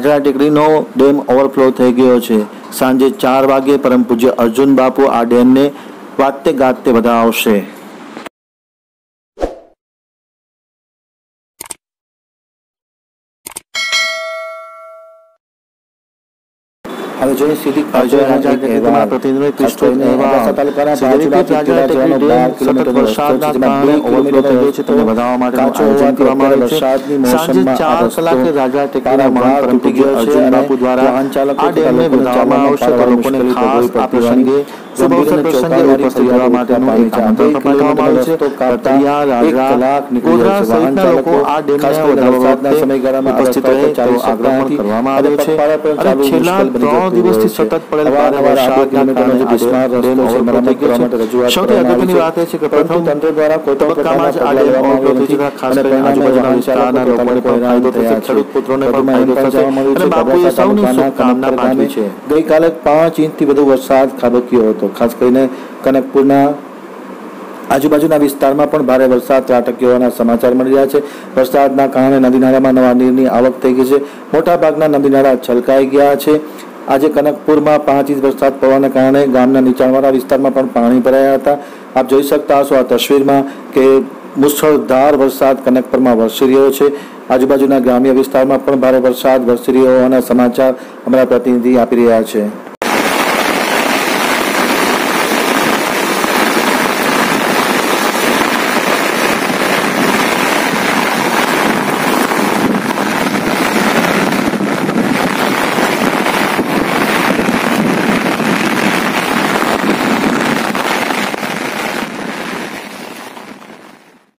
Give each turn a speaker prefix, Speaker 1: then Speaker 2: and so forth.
Speaker 1: Rajda ટેકરીનો dam overflow થઈ ગયો છે. સાંજે ચાર વાગે પરમ પૂજ્ય અર્જુન બાપુ આ ડેમને વાતે ગાતે વધાવશે.
Speaker 2: હવે જોઈએ સીધી
Speaker 1: અજય રાજા ટેકરીના પ્રતિનિધિ ક્રિસ્ટોફ એવા સિદ્ધિપીઠ રાજા ટેકરી ડેમ સતત વરસાદના કારણે ઓવરફ્લો થઈ ગયો છે તેને વધારવા માટેનું આયોજન કરવામાં આવ્યું છે સાંજે ચાર કલાકે રાજા ટેકરીના મહાન પરમ પૂજ્ય અર્જુન બાપુ દ્વારા આ ડેમને વધારવામાં આવશે તો લોકોને ખાસ આ પ્રસંગે શુભ અવસર પ્રસંગે ઉપસ્થિત રહેવા માટેનું એક આમંત્રણ પાઠવવામાં આવ્યું છે તળિયા રાજડા ગોધરા સહિતના લોકો આ ડેમને વધારવા વખતે ઉપસ્થિત રહે તો આગ્રહ પણ કરવામાં આવ્યો છે અને છેલ્લા ત્રણ દિવસથી સતત પડેલ ભારે વરસાદના કારણે આ ડેમ ઓવરફ્લો થઈ ગયો છે સૌથી અગત્યની વાત એ છે કે પ્રથમ
Speaker 2: તંત્ર દ્વારા કોઈ પણ
Speaker 1: તબક્કામાં જ આ ડેમ ઓવરફ્લો થઈ જતા ખાસ કરીને આજુબાજુના વિસ્તારના લોકોને પણ ફાયદો થશે ખેડૂત પુત્રોને પણ ફાયદો થશે અને બાપુએ સૌની શુભકામના પાઠવી છે
Speaker 2: ગઈકાલે પાંચ ઇંચથી વધુ વરસાદ ખાબક્યો હતો ખાસ કરીને કનકપુરના આજુબાજુના વિસ્તારમાં પણ ભારે વરસાદ ત્રાટક્યો હોવાના સમાચાર મળી રહ્યા છે. વરસાદના કારણે નદી નાળામાં નવા નીરની આવક થઈ ગઈ છે. મોટાભાગના નદી નાળા છલકાઈ ગયા છે. આજે કનકપુરમાં પાંચ ઇંચ વરસાદ પડવાના કારણે ગામના નીચાણવાળા વિસ્તારમાં પણ પાણી ભરાયા હતા. આપ જોઈ શકતા હશો આ તસવીરમાં કે મુસળધાર વરસાદ કનકપુરમાં વરસી રહ્યો છે. આજુબાજુના ગ્રામ્ય વિસ્તારમાં પણ ભારે વરસાદ વરસી રહ્યો હોવાના સમાચાર અમારા પ્રતિનિધિ આપી રહ્યા છે.